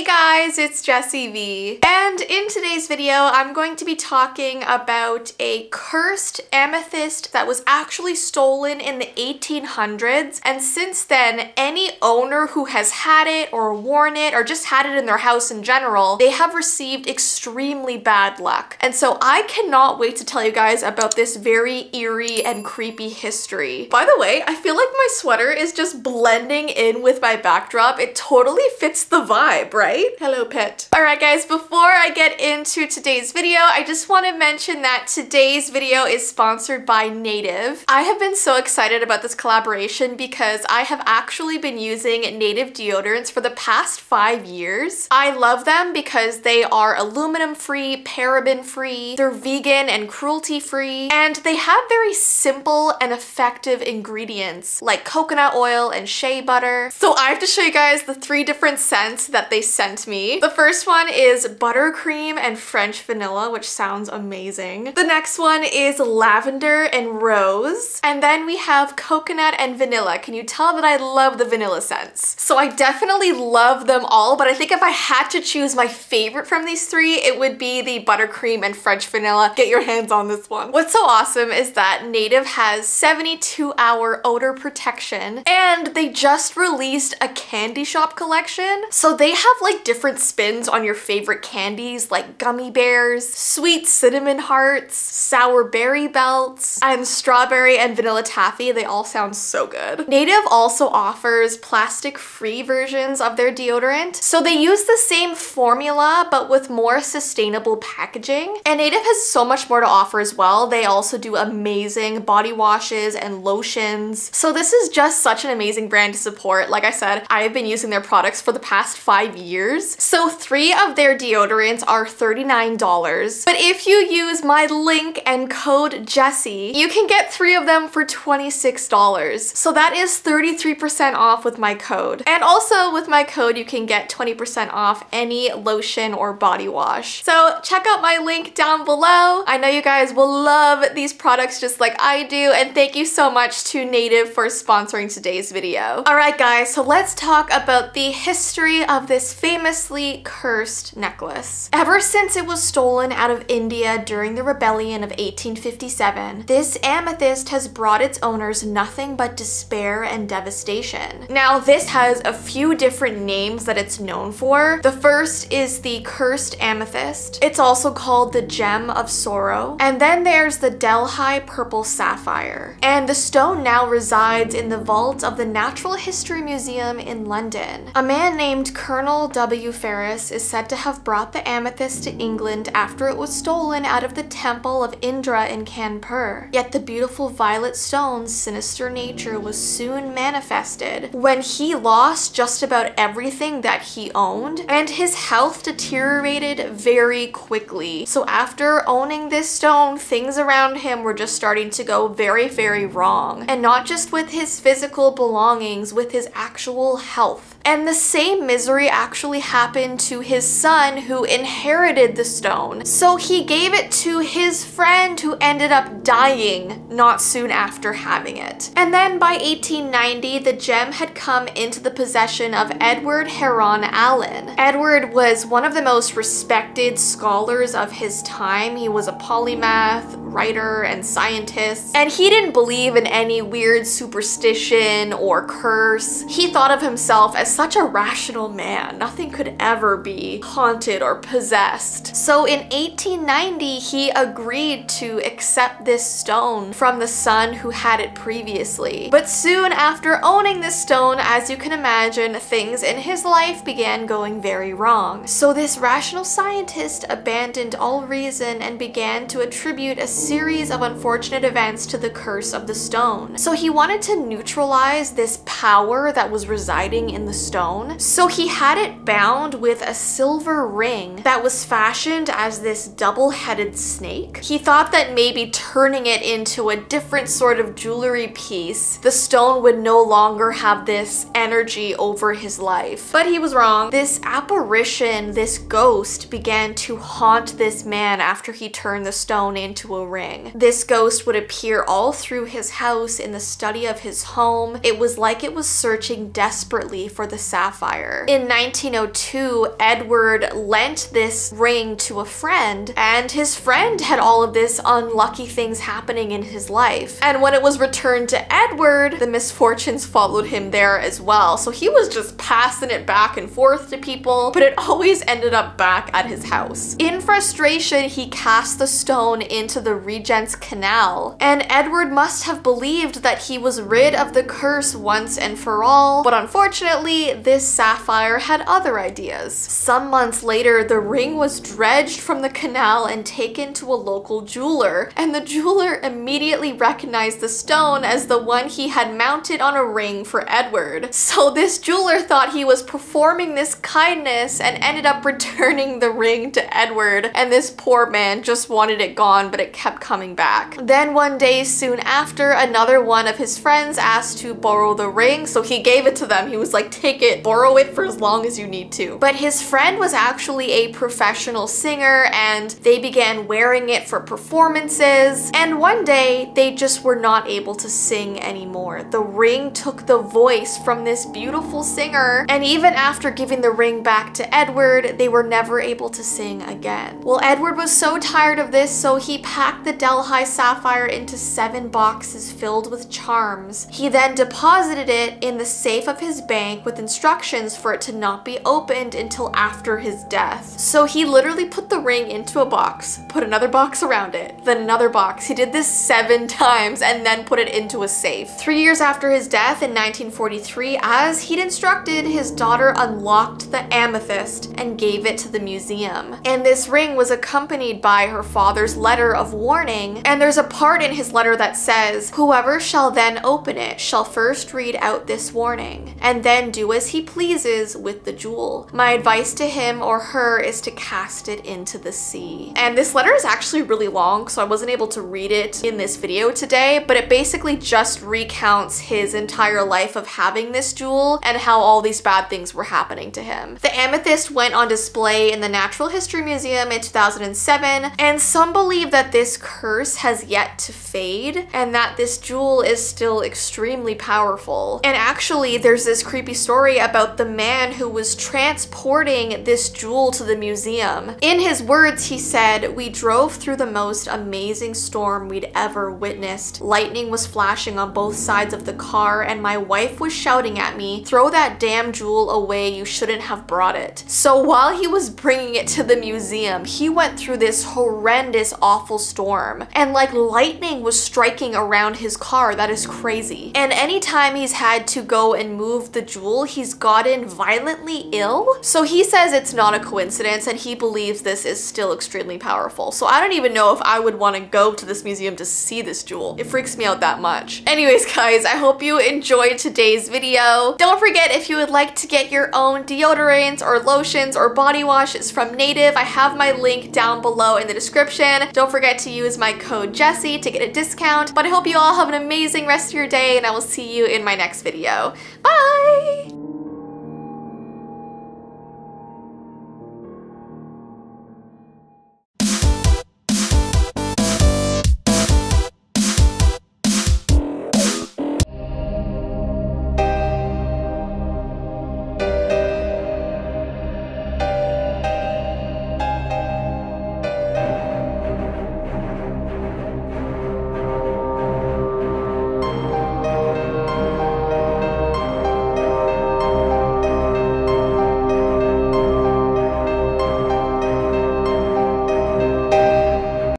Hey guys, it's Jessii Vee. And in today's video, I'm going to be talking about a cursed amethyst that was actually stolen in the 1800s. And since then, any owner who has had it or worn it or just had it in their house in general, they have received extremely bad luck. And so I cannot wait to tell you guys about this very eerie and creepy history. By the way, I feel like my sweater is just blending in with my backdrop. It totally fits the vibe, right? Hello, pet. All right, guys, before I get into today's video, I just want to mention that today's video is sponsored by Native. I have been so excited about this collaboration because I have actually been using Native deodorants for the past five years. I love them because they are aluminum free, paraben free, they're vegan and cruelty free, and they have very simple and effective ingredients like coconut oil and shea butter. So I have to show you guys the three different scents that they sent me. The first one is buttercream and French vanilla, which sounds amazing. The next one is lavender and rose. And then we have coconut and vanilla. Can you tell that I love the vanilla scents? So I definitely love them all, but I think if I had to choose my favorite from these three, it would be the buttercream and French vanilla. Get your hands on this one. What's so awesome is that Native has 72 hour odor protection and they just released a candy shop collection. So they have like different spins on your favorite candies like gummy bears, sweet cinnamon hearts, sour berry belts, and strawberry and vanilla taffy. They all sound so good. Native also offers plastic free versions of their deodorant. So they use the same formula but with more sustainable packaging. And Native has so much more to offer as well. They also do amazing body washes and lotions. So this is just such an amazing brand to support. Like I said, I have been using their products for the past five years. So three of their deodorants are $39. But if you use my link and code Jessii, you can get three of them for $26. So that is 33% off with my code. And also with my code, you can get 20% off any lotion or body wash. So check out my link down below. I know you guys will love these products just like I do. And thank you so much to Native for sponsoring today's video. All right, guys, so let's talk about the history of this famously cursed necklace. Ever since it was stolen out of India during the rebellion of 1857, this amethyst has brought its owners nothing but despair and devastation. Now, this has a few different names that it's known for. The first is the cursed amethyst. It's also called the gem of sorrow. And then there's the Delhi purple sapphire. And the stone now resides in the vault of the Natural History Museum in London. A man named Colonel W. Ferris is said to have brought the amethyst to England after it was stolen out of the temple of Indra in Kanpur. Yet the beautiful violet stone's sinister nature was soon manifested when he lost just about everything that he owned and his health deteriorated very quickly. So after owning this stone, things around him were just starting to go very, very wrong. And not just with his physical belongings, with his actual health. And the same misery actually happened to his son who inherited the stone. So he gave it to his friend who ended up dying not soon after having it. And then by 1890, the gem had come into the possession of Edward Heron Allen. Edward was one of the most respected scholars of his time. He was a polymath, writer, and scientist. And he didn't believe in any weird superstition or curse. He thought of himself as such a rational man. Nothing could ever be haunted or possessed. So in 1890, he agreed to accept this stone from the son who had it previously. But soon after owning this stone, as you can imagine, things in his life began going very wrong. So this rational scientist abandoned all reason and began to attribute a series of unfortunate events to the curse of the stone. So he wanted to neutralize this power that was residing in the stone. So he had it bound with a silver ring that was fashioned as this double-headed snake. He thought that maybe turning it into a different sort of jewelry piece, the stone would no longer have this energy over his life. But he was wrong. This apparition, this ghost, began to haunt this man after he turned the stone into a ring. This ghost would appear all through his house in the study of his home. It was like it was searching desperately for the sapphire. In 1902, Edward lent this ring to a friend, and his friend had all of this unlucky things happening in his life. And when it was returned to Edward, the misfortunes followed him there as well. So he was just passing it back and forth to people, but it always ended up back at his house. In frustration, he cast the stone into the Regent's Canal, and Edward must have believed that he was rid of the curse once and for all, but unfortunately, this sapphire had other ideas. Some months later, the ring was dredged from the canal and taken to a local jeweler, and the jeweler immediately recognized the stone as the one he had mounted on a ring for Edward. So this jeweler thought he was performing this kindness and ended up returning the ring to Edward, and this poor man just wanted it gone, but it kept coming back. Then one day soon after, another one of his friends asked to borrow the ring, so he gave it to them. He was like, take it, borrow it for as long as you need to. But his friend was actually a professional singer and they began wearing it for performances. And one day they just were not able to sing anymore. The ring took the voice from this beautiful singer. And even after giving the ring back to Edward, they were never able to sing again. Well, Edward was so tired of this, so he packed the Delhi sapphire into seven boxes filled with charms. He then deposited it in the safe of his bank with instructions for it to not be opened until after his death. So he literally put the ring into a box, put another box around it, then another box. He did this seven times and then put it into a safe. Three years after his death in 1943, as he'd instructed, his daughter unlocked the amethyst and gave it to the museum. And this ring was accompanied by her father's letter of warning. And there's a part in his letter that says, whoever shall then open it shall first read out this warning and then do as he pleases with the jewel. My advice to him or her is to cast it into the sea. And this letter is actually really long, so I wasn't able to read it in this video today, but it basically just recounts his entire life of having this jewel and how all these bad things were happening to him. The amethyst went on display in the Natural History Museum in 2007, and some believe that this curse has yet to fade and that this jewel is still extremely powerful. And actually, there's this creepy story about the man who was transporting this jewel to the museum. In his words, he said, We drove through the most amazing storm we'd ever witnessed. Lightning was flashing on both sides of the car, and my wife was shouting at me, Throw that damn jewel away, you shouldn't have brought it. So while he was bringing it to the museum, he went through this horrendous, awful storm, and like lightning was striking around his car. That is crazy. And anytime he's had to go and move the jewel, he's gotten violently ill. So he says it's not a coincidence and he believes this is still extremely powerful. So I don't even know if I would want to go to this museum to see this jewel. It freaks me out that much. Anyways, guys, I hope you enjoyed today's video. Don't forget if you would like to get your own deodorants or lotions or body washes from Native, I have my link down below in the description. Don't forget use my code Jessii to get a discount. But I hope you all have an amazing rest of your day and I will see you in my next video. Bye!